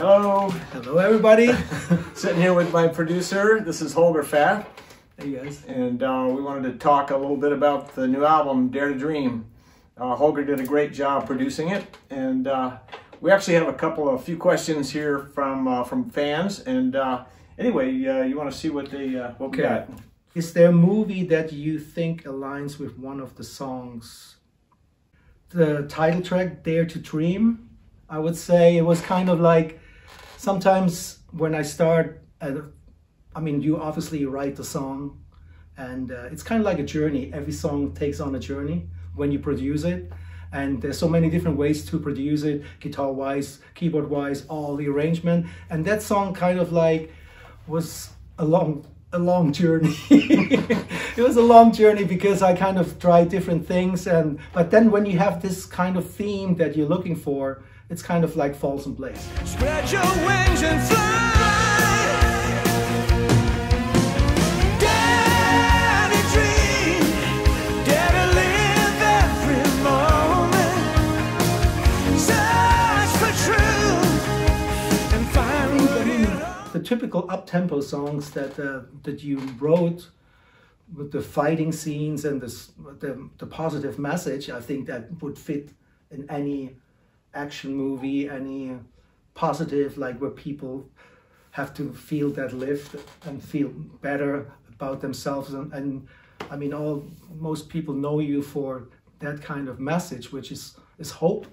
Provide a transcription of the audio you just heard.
Hello, Hello, everybody. sitting here with my producer. This is Holger Fath, hey, guys. and uh, we wanted to talk a little bit about the new album, Dare to Dream. Uh, Holger did a great job producing it, and uh, we actually have a couple of few questions here from uh, from fans. And uh, anyway, uh, you want to see what they uh, what we got? Is there a movie that you think aligns with one of the songs? The title track, Dare to Dream, I would say it was kind of like sometimes when I start, uh, I mean, you obviously write the song, and uh, it's kind of like a journey. Every song takes on a journey when you produce it. And there's so many different ways to produce it, guitar wise, keyboard wise, all the arrangement. And that song kind of like was a long a long journey. It was a long journey because i kind of tried different things and but then when you have this kind of theme that you're looking for it's kind of like falls in place typical up-tempo songs that uh, that you wrote with the fighting scenes and this, the, the positive message i think that would fit in any action movie any positive like where people have to feel that lift and feel better about themselves. And, and i mean all most people know you for that kind of message which is is hope